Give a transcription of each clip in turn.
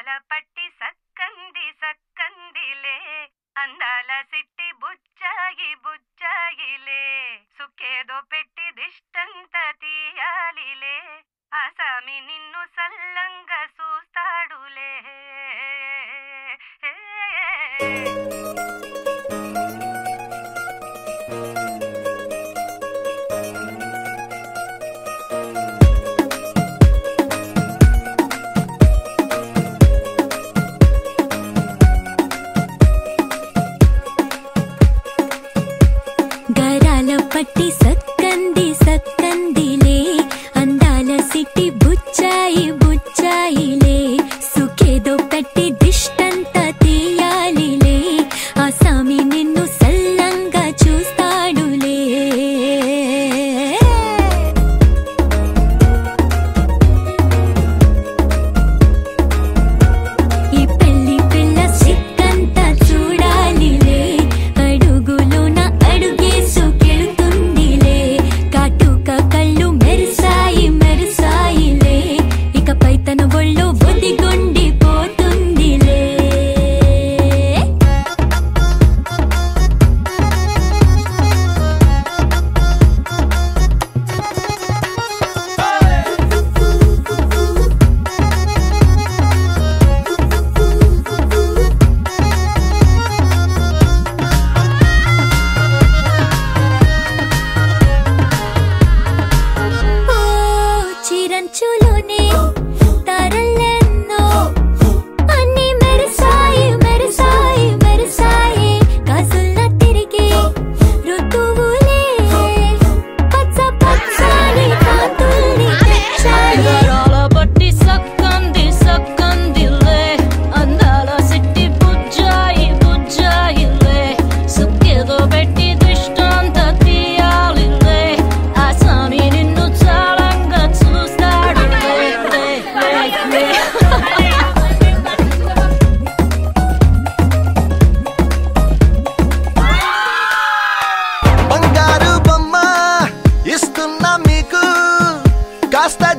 తలపట్టి సక్కంది సక్కందిలే. అందాల సిట్టి బుచ్చాయి బుచ్చాయిలే సుఖేదో పెట్టి దిష్టంత తీయాలిలే. ఆసామి నిన్ను సల్లంగా చూస్తాడులే. Thank you. ಕಟ್ಟಿಸ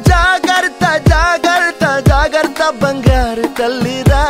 జాగర్త జాగర్త జాగర్త బంగారు తల్లిరా